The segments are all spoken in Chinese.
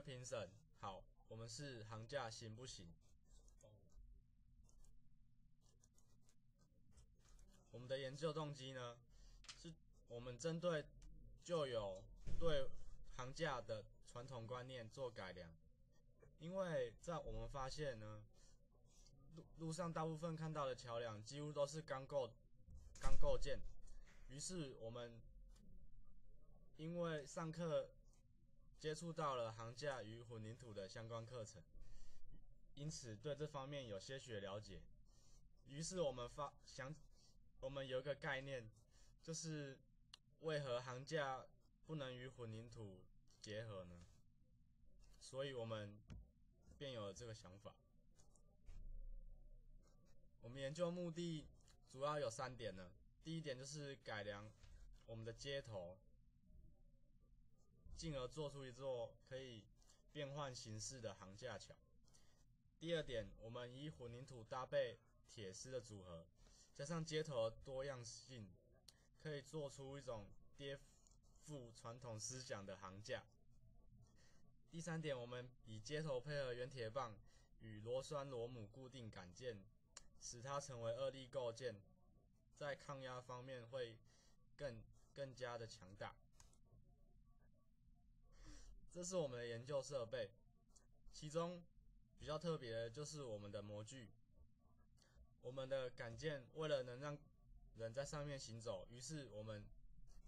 评审好，我们是行架行不行？我们的研究动机呢，是我们针对就有对行架的传统观念做改良，因为在我们发现呢，路路上大部分看到的桥梁几乎都是钢构钢构件，于是我们因为上课接触到了行架与混凝土的相关课程，因此对这方面有些许了解，于是我们发想。我们有一个概念，就是为何行架不能与混凝土结合呢？所以我们便有了这个想法。我们研究目的主要有三点呢。第一点就是改良我们的接头，进而做出一座可以变换形式的行架桥。第二点，我们以混凝土搭配铁丝的组合。加上接头多样性，可以做出一种颠覆传统思想的行架。第三点，我们以接头配合圆铁棒与螺栓螺母固定杆件，使它成为二力构件，在抗压方面会更更加的强大。这是我们的研究设备，其中比较特别的就是我们的模具。我们的杆件为了能让人在上面行走，于是我们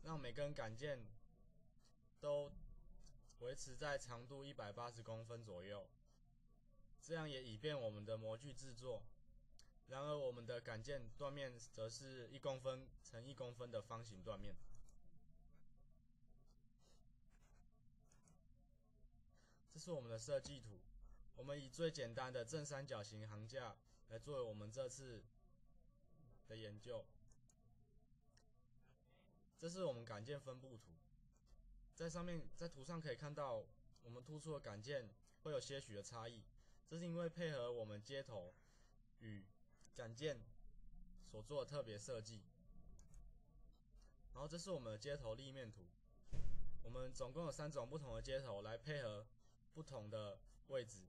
让每根杆件都维持在长度一百八十公分左右，这样也以便我们的模具制作。然而，我们的杆件断面则是一公分乘一公分的方形断面。是我们的设计图，我们以最简单的正三角形行架。来作为我们这次的研究，这是我们杆件分布图，在上面在图上可以看到，我们突出的杆件会有些许的差异，这是因为配合我们接头与杆件所做的特别设计。然后这是我们的接头立面图，我们总共有三种不同的接头来配合不同的位置。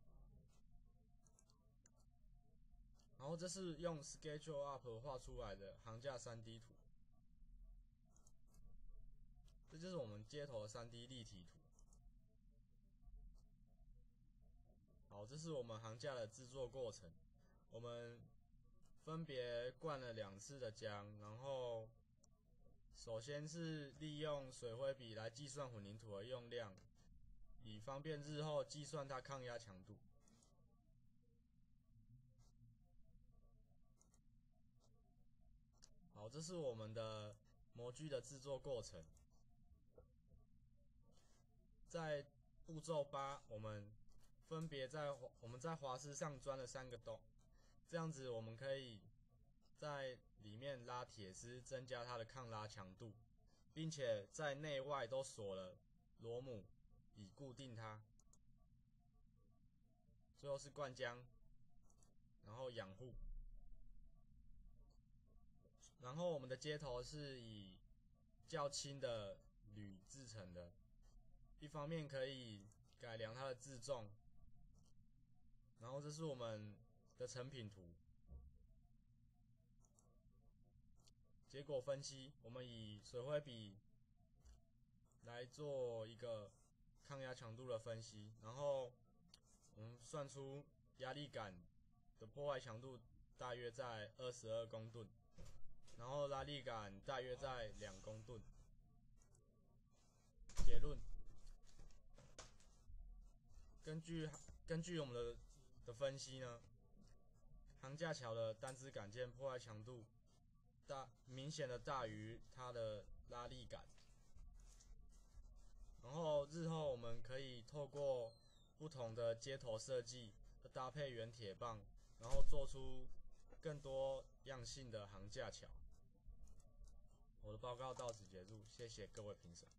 然后这是用 Schedule Up 画出来的行架 3D 图，这就是我们接头的 3D 立体图。好，这是我们行架的制作过程。我们分别灌了两次的浆，然后首先是利用水灰笔来计算混凝土的用量，以方便日后计算它抗压强度。好，这是我们的模具的制作过程。在步骤八，我们分别在我们在滑丝上钻了三个洞，这样子我们可以在里面拉铁丝，增加它的抗拉强度，并且在内外都锁了螺母，以固定它。最后是灌浆，然后养护。然后我们的接头是以较轻的铝制成的，一方面可以改良它的自重。然后这是我们的成品图。结果分析，我们以水灰笔来做一个强度的分析，然后我们算出压力杆的破坏强度大约在二十二公吨。然后拉力杆大约在两公吨。结论：根据根据我们的的分析呢，行架桥的单支杆件破坏强度大明显的大于它的不同的接头设计搭配圆铁棒，然后做出更多样性的行架桥。我的报告到此结束，谢谢各位评审。